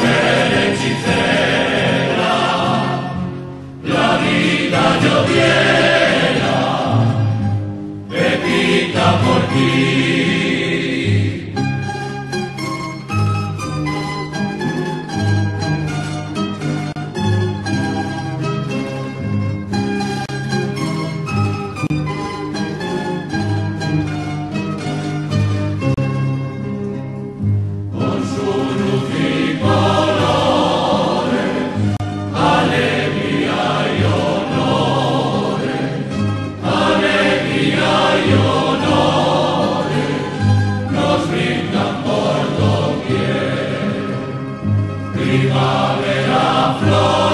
Amen. Que fastidia.